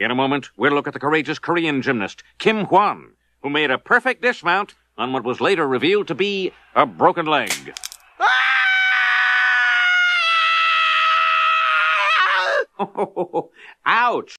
In a moment, we'll look at the courageous Korean gymnast, Kim Hwan, who made a perfect dismount on what was later revealed to be a broken leg. Ah! Ouch!